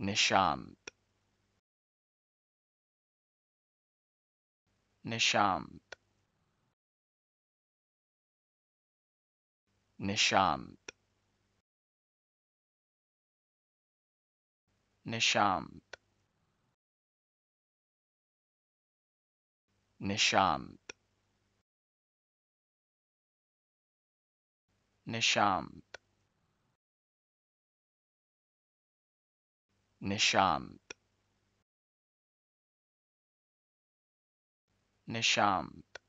Nishant. Nishant. Nishant. Nishant. Nishant. Nishant. Nishant. Nishant.